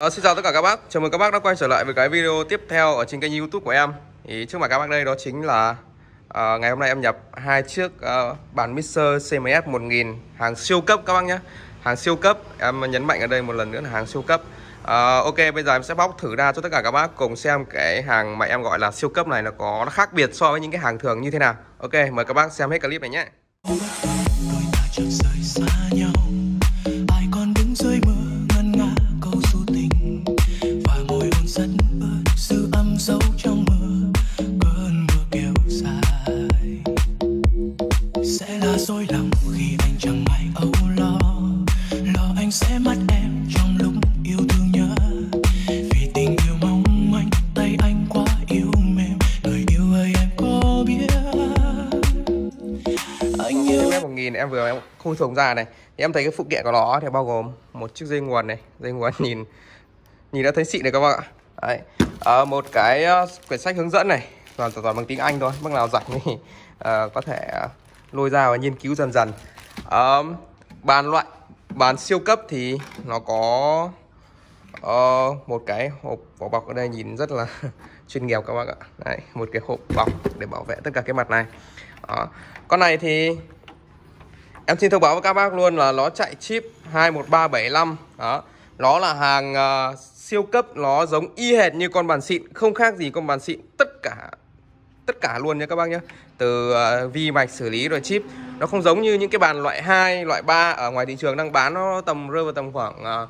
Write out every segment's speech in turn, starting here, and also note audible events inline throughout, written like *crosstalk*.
À, xin chào tất cả các bác, chào mừng các bác đã quay trở lại với cái video tiếp theo ở trên kênh youtube của em. Thì Trước mặt các bác đây đó chính là à, ngày hôm nay em nhập hai chiếc ờ, à, bản mixer CMS 1000 hàng siêu cấp các bác nhé. Hàng siêu cấp, em nhấn mạnh ở đây một lần nữa là hàng siêu cấp. À, Ok, bây giờ em sẽ bóc thử ra cho tất cả các bác cùng xem cái hàng mà em gọi là siêu cấp này nó có nó khác biệt so với những cái hàng thường như thế nào. Ok, mời các bác xem hết clip này nhé. Em vừa em khui thùng ra này. Thì em thấy cái phụ kiện của nó thì bao gồm một chiếc dây nguồn này dây nguồn *laughs* nhìn nhìn đã thấy xịn này các bạn ạ. Đấy. À, một cái ờ, quyển sách hướng dẫn này toàn toàn bằng tiếng Anh thôi bác nào rảnh thì uh, có thể lôi ra và nghiên cứu dần dần. Uh, bàn loại bàn siêu cấp thì nó có uh, một cái hộp vỏ bọc ở đây nhìn rất là *laughs* chuyên nghiệp các bác ạ. Đấy, một cái hộp bọc để bảo vệ tất cả cái mặt này. Đó. con này thì Em xin thông báo với các bác luôn là nó chạy chip 21375 Đó. Nó là hàng uh, siêu cấp Nó giống y hệt như con bàn xịn Không khác gì con bàn xịn Tất cả Tất cả luôn nha các bác nhé Từ uh, vi mạch xử lý rồi chip. Nó không giống như những cái bàn loại 2, loại 3 Ở ngoài thị trường đang bán nó tầm rơi vào tầm khoảng ờ, uh,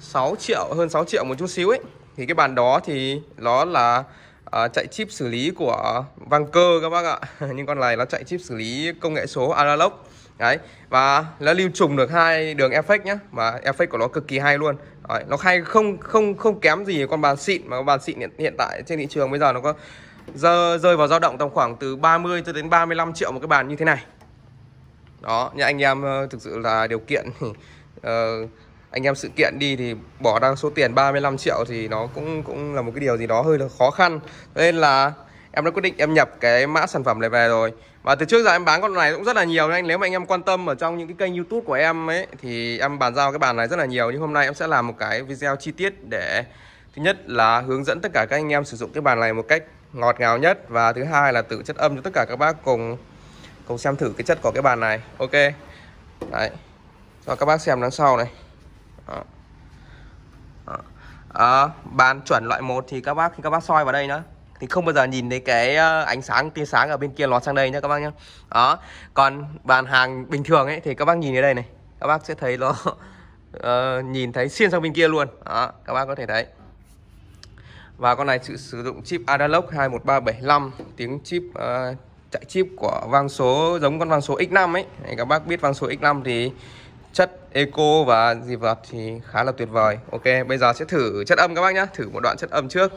6 triệu Hơn 6 triệu một chút xíu ấy. Thì cái bàn đó thì nó là uh, chạy chip xử lý của vang cơ các bác ạ. *laughs* Nhưng con này nó chạy chip xử lý công nghệ số analog đấy và nó lưu trùng được hai đường effect nhá. Và effect của nó cực kỳ hay luôn. Đấy, nó hay không không không kém gì con bàn xịn mà con bàn xịn hiện, hiện tại trên thị trường bây giờ nó có giờ rơi vào dao động tầm khoảng từ 30 cho đến 35 triệu một cái bàn như thế này. Đó nhưng anh em ờ, thực sự là điều kiện uh, anh em sự kiện đi thì bỏ ra số tiền 35 triệu thì nó cũng cũng là một cái điều gì đó hơi là khó khăn. Nên là em đã quyết định em nhập cái mã sản phẩm này về rồi. Và từ trước giờ em bán con này cũng rất là nhiều nên nếu mà anh em quan tâm ở trong những cái kênh youtube của em ấy thì em bàn giao cái bàn này rất là nhiều. Nhưng hôm nay em sẽ làm một cái video chi tiết để thứ nhất là hướng dẫn tất cả các anh em sử dụng cái bàn này một cách ngọt ngào nhất. Và thứ hai là tự chất âm cho tất cả các bác cùng cùng xem thử cái chất của cái bàn này. Ok. Đấy. Cho các bác xem đằng sau này. Đó. Đó. À, bàn chuẩn loại 1 thì các bác khi các bác soi vào đây nữa thì không bao giờ nhìn thấy cái ờ, ánh sáng tia sáng ở bên kia lọt sang đây nhé các bác nhé đó còn bàn hàng bình thường ấy thì các bác nhìn ở đây này các bác sẽ thấy nó uh, *laughs* nhìn thấy xuyên sang bên kia luôn. Đó các bác có thể thấy. Và con này sự sử dụng chip Adalog 21375 tiếng chip uh, chạy chip của vang số giống con vang số X5 ấy. Đấy, các bác biết vang số X5 thì chất eco và gì vật thì khá là tuyệt vời. Ok bây giờ sẽ thử chất âm các bác nhá, thử một đoạn chất âm trước.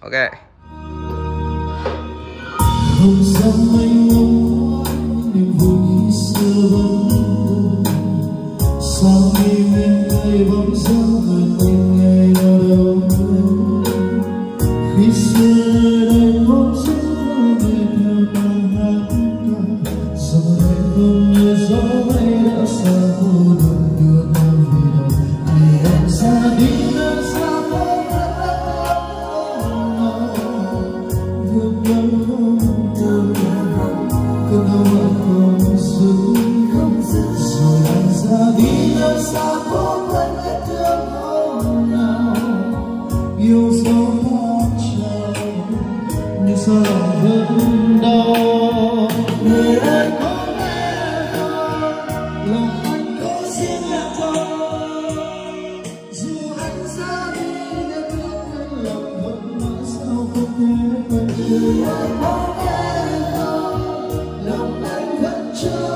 Ok không dám anh ngóng niềm vui xưa vẫn sao đi bên tay bóng dáng yêu dấu hoa trao nhưng sao lòng vẫn đau. Người ơi, có nghe không lòng anh có riêng em thôi dù anh ra đi nhưng bước quên lòng vẫn mãi sao không thể quên người ơi, có nghe không lòng anh vẫn trông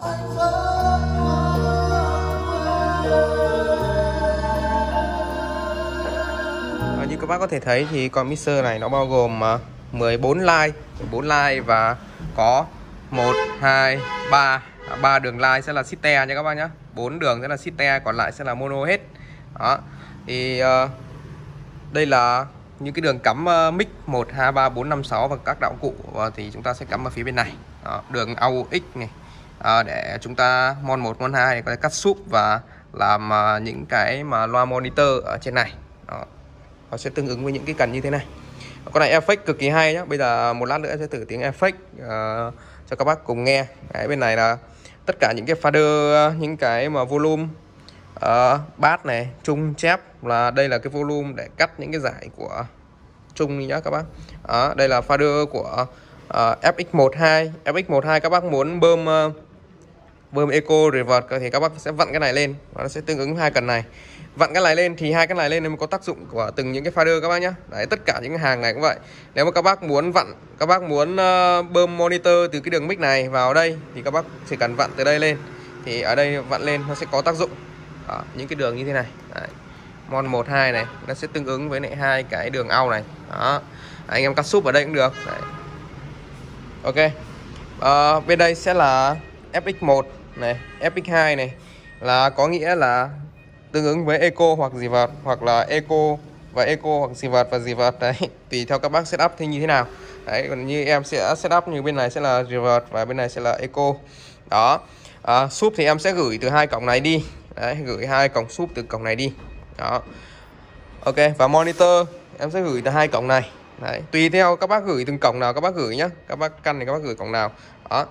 à, như các bác có thể thấy thì con mixer này nó bao gồm à, 14 line 14 line và có 1 2 3 ba đường line sẽ là site nha các bác nhé 4 đường sẽ là site còn lại sẽ là mono hết. Đó. Thì uh, đây là những cái đường cắm uh, mic 1 2 3 4 5 6 và các đạo cụ uh, thì chúng ta sẽ cắm ở phía bên này. Đó, đường AUX này à, để chúng ta mon 1 mon 2 có thể cắt súp và làm à, những cái mà loa monitor ở trên này. Đó. nó sẽ tương ứng với những cái cần như thế này. Con này effect cực kỳ hay nhá. Bây giờ một lát nữa sẽ thử tiếng effect uh, à, cho các bác cùng nghe. Đấy, bên này là tất cả những cái fader à, những cái mà volume uh, bass này trung chép là đây là cái volume để cắt những cái giải của trung nhá các bác. Đó, đây là fader của uh, FX12 FX12 các bác muốn bơm uh, bơm eco revert thì các bác sẽ vặn cái này lên. Và nó sẽ tương ứng hai cần này. Vặn cái này lên thì hai cái này lên mới có tác dụng của từng những cái fader các bác nhé đấy tất cả những cái hàng này cũng vậy. Nếu mà các bác muốn vặn các bác muốn uh, bơm monitor từ cái đường mic này vào đây thì các bác chỉ cần vặn từ đây lên. Thì ở đây vặn lên nó sẽ có tác dụng. Đó, những cái đường như thế này. Đấy. mon 1 2 này nó sẽ tương ứng với lại hai cái đường ao này. Đó anh em cắt súp ở đây cũng được. Đấy. ok. À, bên đây sẽ là fx1 này fx2 này là có nghĩa là tương ứng với eco hoặc gì vật hoặc là eco và eco hoặc gì vật và gì vật đấy *laughs* tùy theo các bác setup thì như thế nào. Đấy còn như em sẽ setup như bên này sẽ là reverse và bên này sẽ là eco. Đó à, súp thì em sẽ gửi từ hai cổng này đi. Đấy gửi hai cổng súp từ cổng này đi. Đó. Ok và monitor em sẽ gửi từ hai cổng này. Đấy tùy theo các bác gửi từng cổng nào các bác gửi nhá. Các bác căn thì các bác gửi cổng nào. Đó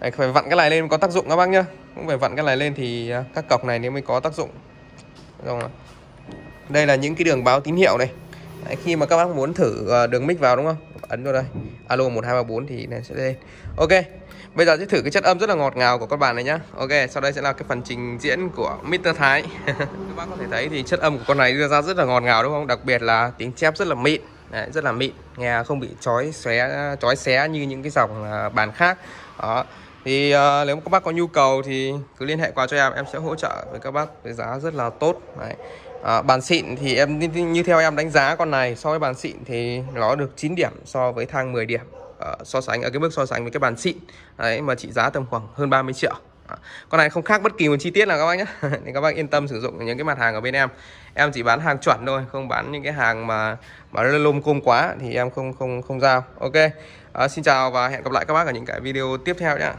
đấy, phải vặn cái này lên có tác dụng các bác nhá. Cũng phải vặn cái này lên thì à, các cọc này nếu mới có tác dụng. Rồi. Đây là những cái đường báo tín hiệu này. Đấy, khi mà các bác muốn thử à, đường mic vào đúng không? Ấn vào đây. Alo 1234 thì này sẽ lên. Ok. Bây giờ sẽ thử cái chất âm rất là ngọt ngào của các bạn này nhá. Ok sau đây sẽ là cái phần trình diễn của Mr. Thái. *laughs* Các bác có thể thấy thì chất âm của con này đưa ra rất là ngọt ngào đúng không? Đặc biệt là tiếng chép rất là mịn. Đấy, rất là mịn. Nghe không bị chói xé chói xé như những cái dòng à, bàn khác. Đó thì uh, nếu các bác có nhu cầu thì cứ liên hệ qua cho em em sẽ hỗ trợ với các bác với giá rất là tốt. Đấy. À, bàn xịn thì em như theo em đánh giá con này so với bàn xịn thì nó được 9 điểm so với thang 10 điểm uh, so sánh ở cái mức so sánh với cái bàn xịn. Đấy mà trị giá tầm khoảng hơn 30 triệu. À, con này không khác bất kỳ một chi tiết nào các bác nhé thì *laughs* các bác yên tâm sử dụng những cái mặt hàng ở bên em. Em chỉ bán hàng chuẩn thôi không bán những cái hàng mà mà lôm côm quá thì em không không không giao. Ok. À, xin chào và hẹn gặp lại các bác ở những cái video tiếp theo nhé